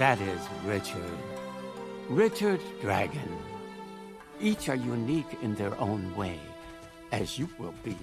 That is Richard. Richard Dragon. Each are unique in their own way, as you will be